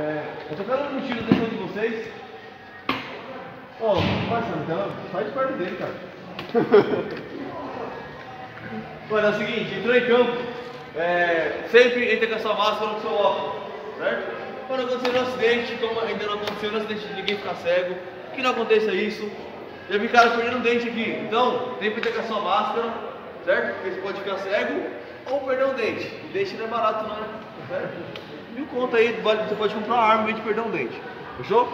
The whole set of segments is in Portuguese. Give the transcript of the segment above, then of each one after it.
É, eu tô querendo um tiro atenção de vocês. Ó, oh, passa na tela, sai de perto dele, cara. Mano, é o seguinte, entrou em campo, é, sempre entra com a sua máscara no seu óculos, certo? Quando acontecer um acidente, como ainda não aconteceu um acidente de ninguém ficar cego, que não aconteça isso. Já vi cara perdendo um dente aqui, então tem que entrar com a sua máscara, certo? Porque você pode ficar cego ou perder um dente. O dente não é barato, não é? Certo? Mil conta aí, você pode comprar uma arma vez de perder um dente. Fechou?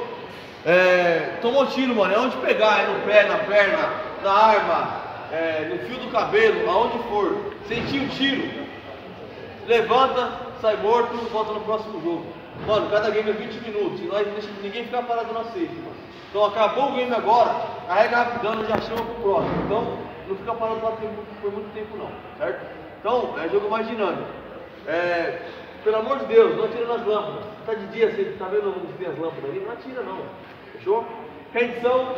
É, tomou tiro, mano. É onde pegar, é no pé, na perna, na arma, é, no fio do cabelo, aonde for. Sentiu o tiro, levanta, sai morto, volta no próximo jogo. Mano, cada game é 20 minutos. E nós deixamos ninguém ficar parado na safe, mano. Então acabou o game agora, carrega rapidão e já chama pro próximo. Então não fica parado por muito tempo não, certo? Então é jogo mais dinâmico. É, pelo amor de Deus, não atira nas lâmpadas. Está de dia, você está vendo onde tem as lâmpadas ali? Não atira não. Fechou? Rendição,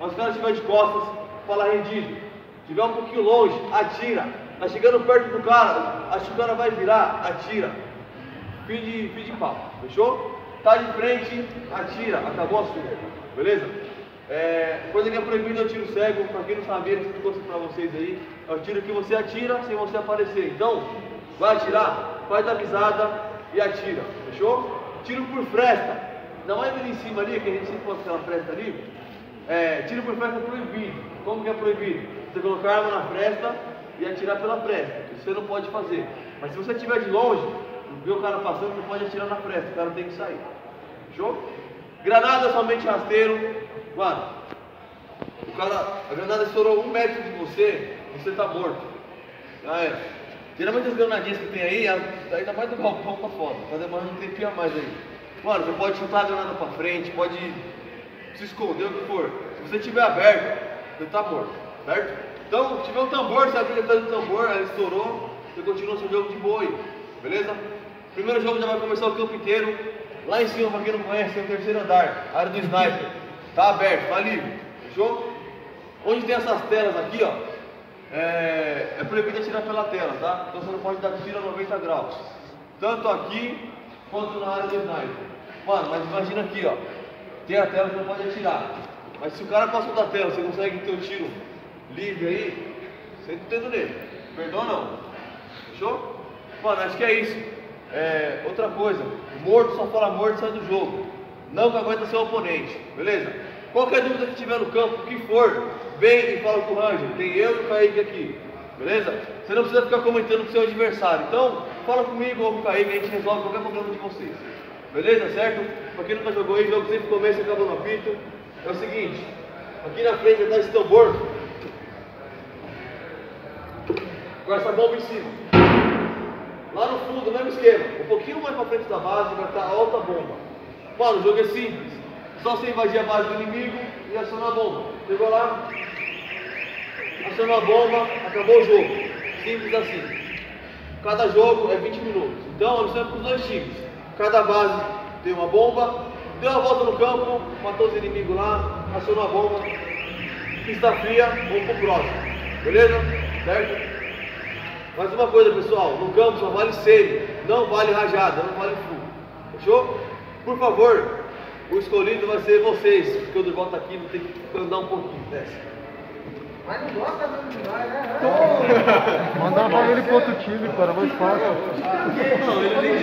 os caras estiver de costas, fala rendido. Estiver um pouquinho longe, atira. Está chegando perto do cara, acho que o cara vai virar, atira. Fim de, fim de papo, fechou? Tá de frente, atira, acabou a sua. Beleza? É, coisa que é proibida é o tiro cego, para quem não sabia, não trouxe para vocês aí. É o tiro que você atira sem você aparecer. Então, vai atirar, faz a visada e atira, fechou? Tiro por fresta, não é ali em cima ali, que a gente sempre pode aquela fresta ali. É, tiro por fresta é proibido. Como que é proibido? Você colocar a arma na fresta e atirar pela fresta. Isso você não pode fazer. Mas se você estiver de longe, ver o cara passando, você pode atirar na fresta, o cara tem que sair. Fechou? Granada somente rasteiro. Mano, o cara, a granada estourou um metro de você, você está morto. Já era. Geralmente as granadinhas que tem aí, ainda mais do galpão pra fora, tá demorando um tempinho a mais aí. Mano, você pode chutar a granada pra frente, pode se esconder, o que for. Se você estiver aberto, você tá morto, certo? Então, se tiver um tambor, você abre atrás do tambor, ela estourou, você continua seu jogo de boi, beleza? Primeiro jogo já vai começar o campo inteiro. Lá em cima, pra quem não conhece, tem o terceiro andar, área do sniper. Tá aberto, tá livre, fechou? Onde tem essas telas aqui, ó, é, é proibido atirar pela tela, tá? Então você não pode dar tiro a 90 graus. Tanto aqui quanto na área do sniper. Mano, mas imagina aqui, ó. Tem a tela que não pode atirar. Mas se o cara passou da tela, você consegue ter o um tiro livre aí, você não tendo nele. Perdão não. Fechou? Mano, acho que é isso. É, outra coisa, morto só fala morto sai do jogo. Não aguenta seu oponente, beleza? Qualquer dúvida que tiver no campo, o que for, vem e fala com o Ranger. Tem eu e o Kaique aqui. Beleza? Você não precisa ficar comentando com seu adversário. Então, fala comigo ou com o Kaique, a gente resolve qualquer problema de vocês. Beleza? Certo? Pra quem nunca jogou aí, jogo sempre começa e acaba no apito. É o seguinte, aqui na frente está esse tambor. Com essa bomba em cima. Lá no fundo, mesmo esquema. Um pouquinho mais pra frente da base vai estar a alta bomba. Mano, o jogo é simples. Só você invadir a base do inimigo e acionar a bomba. Chegou lá, acionou a bomba, acabou o jogo. Simples assim. Cada jogo é 20 minutos. Então, eu sempre para os dois times. Cada base tem uma bomba, deu uma volta no campo, matou os inimigos lá, acionou a bomba. Pista fria, vamos pro próximo. Beleza? Certo? Mais uma coisa, pessoal. No campo só vale save, não vale rajada, não vale full. Fechou? Por favor, o escolhido vai ser vocês, porque o está aqui, vou ter que andar um pouquinho. Desce. Mas não gosta de demais, né? Então, Mandar pra ele pro outro time, cara, mais fácil. Não, ele nem.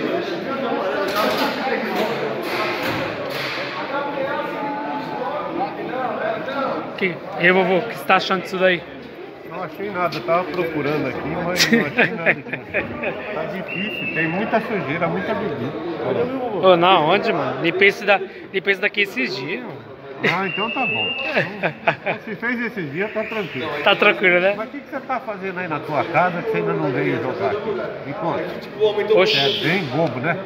Que, e vovô, o que você tá achando disso daí? Não achei nada, eu tava procurando aqui, mas não achei nada. Aqui. Tá difícil, tem muita sujeira, muita bebida. Ô, não, onde, mano? Limpei isso, da, limpei daqui esses dias, mano. Ah, então tá bom. Então, se fez esses dias, tá tranquilo. Tá tranquilo, né? Mas o que, que você tá fazendo aí na tua casa que você ainda não veio jogar aqui? Me conta. Oxi. É bem bobo, né?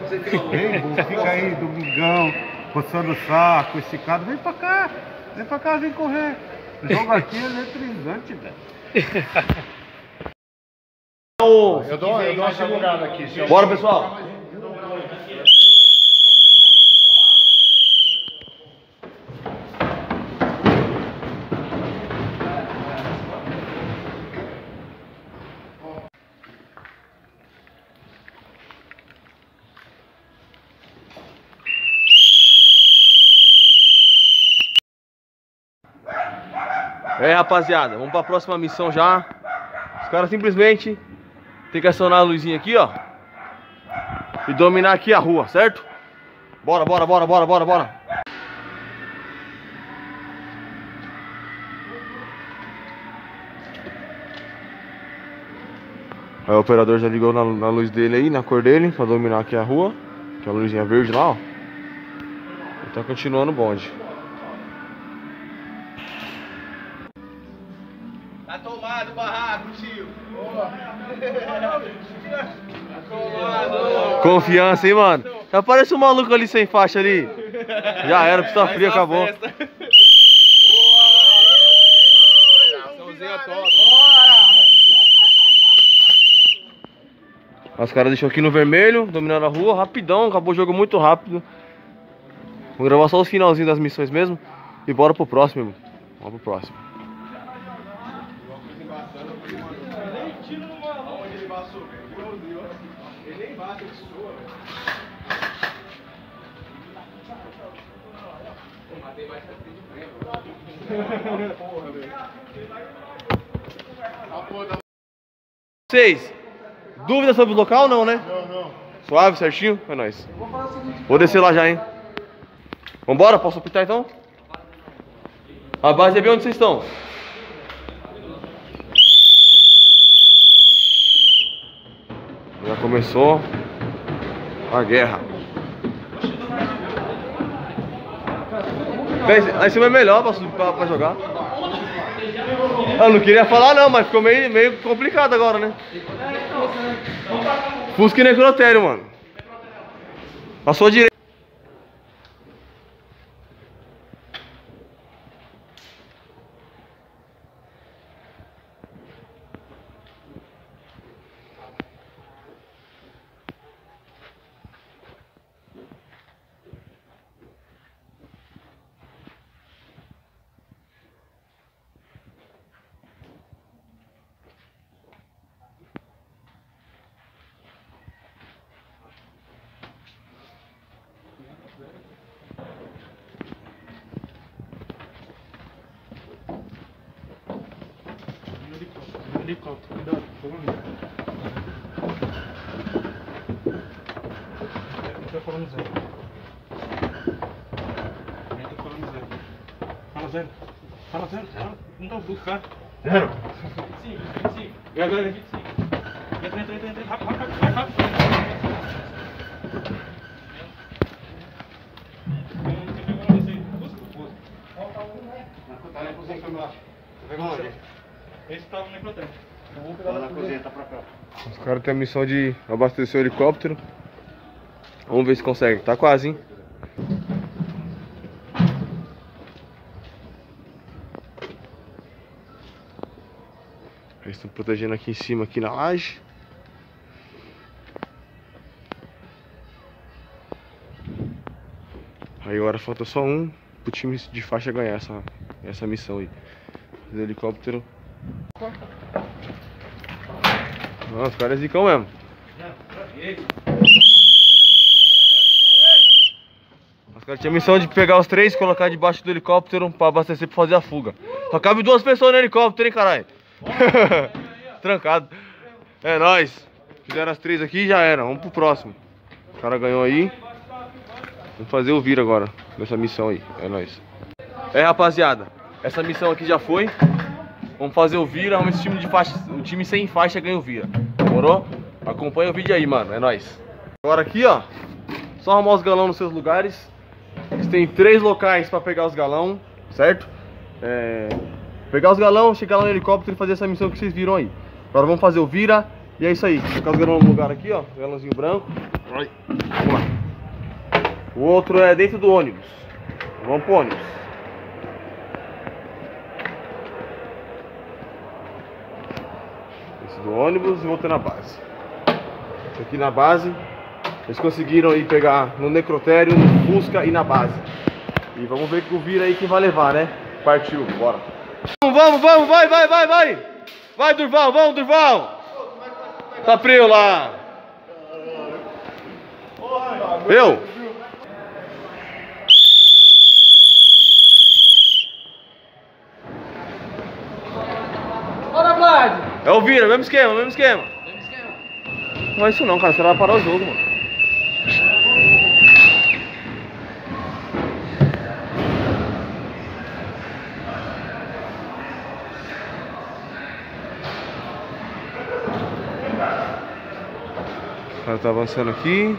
Bem bobo. Fica aí, domingão, coçando o saco, esticado. Vem pra cá. Vem pra cá, vem correr. O jogo aqui é eletrizante, velho. Eu dou, eu dou uma segurada aqui. Bora, pessoal. É, rapaziada, vamos pra próxima missão já. Os caras simplesmente tem que acionar a luzinha aqui, ó. E dominar aqui a rua, certo? Bora, bora, bora, bora, bora, bora. Aí o operador já ligou na, na luz dele aí, na cor dele, pra dominar aqui a rua. Que é a luzinha verde lá, ó. E tá continuando o bonde. Tá tomado o barraco, tio. Confiança, hein, mano? Já parece um maluco ali sem faixa ali. Já era, pista fria, acabou. Os caras deixou aqui no vermelho, dominando a rua, rapidão, acabou o jogo muito rápido. Vou gravar só os finalzinhos das missões mesmo. E bora pro próximo, irmão. Bora pro próximo. Seis. Dúvida sobre o local não, né? Não, não. Suave, certinho? É nóis. Vou descer lá já, hein? Vambora? Posso apitar então? A base é bem onde vocês estão. Já começou a guerra. Lá em cima é melhor pra, pra, pra jogar. Eu não queria falar não, mas ficou meio, meio complicado agora, né? Fusca e necrotério, mano. Passou direito. Helicóptero, cuidado, fogo amigo. Tá falando zero. Ele tá falando zero. Fala zero. Fala zero. Fala. Não dá buscar. Zero. Sim, sim. E agora? Entra, entra, entra, entra. Rápido, rápido, rápido, rápido. Esse tava no necrotério. Os caras têm a missão de abastecer o helicóptero. Vamos ver se consegue. Tá quase, hein? Eles estão protegendo aqui em cima, aqui na laje. Aí agora falta só um pro time de faixa ganhar essa, essa missão aí. O helicóptero. Nossa, os caras é zicão mesmo. Os caras tinham missão de pegar os três, colocar debaixo do helicóptero pra abastecer pra fazer a fuga. Só cabe duas pessoas no helicóptero, hein, caralho? Trancado. É nóis. Fizeram as três aqui e já era. Vamos pro próximo. O cara ganhou aí. Vamos fazer o vir agora nessa missão aí. É nóis. É, rapaziada. Essa missão aqui já foi. Vamos fazer o vira, vamos esse time de faixa, o time sem faixa ganha o vira. Demorou? Acompanha o vídeo aí, mano. É nóis. Agora aqui, ó. Só arrumar os galão nos seus lugares. Eles têm três locais pra pegar os galão, certo? É, Pegar os galão, chegar lá no helicóptero e fazer essa missão que vocês viram aí. Agora vamos fazer o vira. E é isso aí. Colocar os galão no lugar aqui, ó. Galãozinho branco. Vamos lá. O outro é dentro do ônibus. Vamos pro ônibus. Do ônibus e outro na base. Aqui na base. Eles conseguiram aí pegar no necrotério, no Fusca e na base. E vamos ver que o vira aí quem vai levar, né? Partiu, bora. Vamos, vamos, vamos, vai, vai, vai, vai! Vai, Durval, vamos, Durval! Tá frio lá! Eu? o vira, mesmo esquema, mesmo esquema. Mesmo esquema. Não é isso não, cara. Você vai parar o jogo, mano. O cara tá avançando aqui.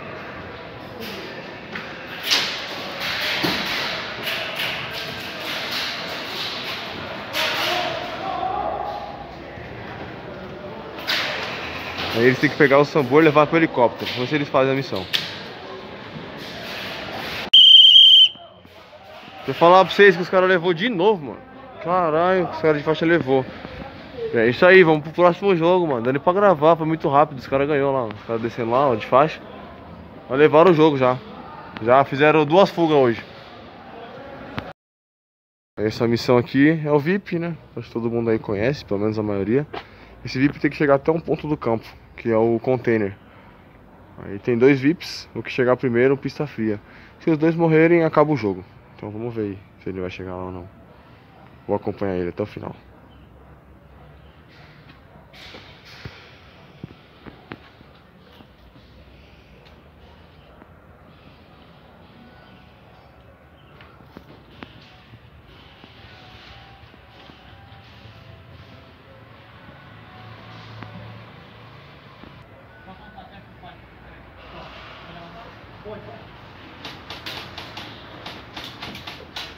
Eles têm que pegar o Sambor e levar pro helicóptero. Vamos ver se eles fazem a missão. Vou falar pra vocês que os caras levou de novo, mano. Caralho, os caras de faixa levou. É isso aí, vamos pro próximo jogo, mano. Dando pra gravar, foi muito rápido. Os caras ganhou lá. Os caras descendo lá, ó, de faixa. Mas levaram o jogo já. Já fizeram duas fugas hoje. Essa missão aqui é o VIP, né? Acho que todo mundo aí conhece, pelo menos a maioria. Esse VIP tem que chegar até um ponto do campo, que é o container. Aí tem dois VIPs, o que chegar primeiro, pista fria. Se os dois morrerem, acaba o jogo. Então vamos ver aí se ele vai chegar lá ou não. Vou acompanhar ele até o final.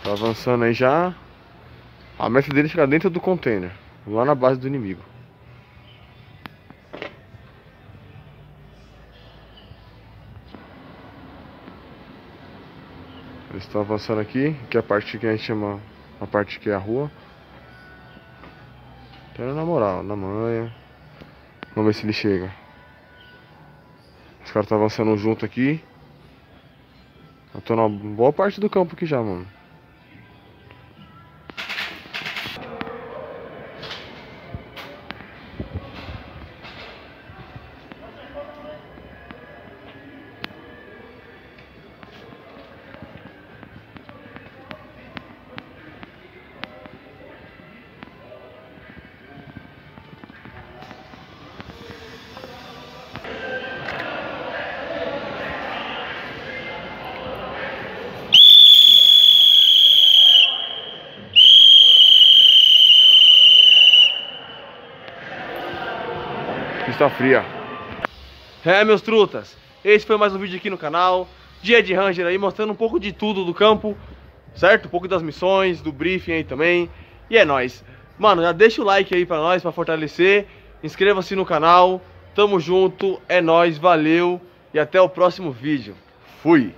Tá avançando aí já. A meta dele é chegar dentro do container, lá na base do inimigo. Eles estão avançando aqui, que é a parte que a gente chama a parte que é a rua. Então na moral, na manha. Vamos ver se ele chega. Os caras estão avançando junto aqui. Eu tô na boa parte do campo aqui já, mano. Pista fria. É, meus trutas. Esse foi mais um vídeo aqui no canal. Dia de Ranger aí, mostrando um pouco de tudo do campo. Certo? Um pouco das missões, do briefing aí também. E é nóis. Mano, já deixa o like aí pra nós, pra fortalecer. Inscreva-se no canal. Tamo junto. É nóis, valeu. E até o próximo vídeo. Fui.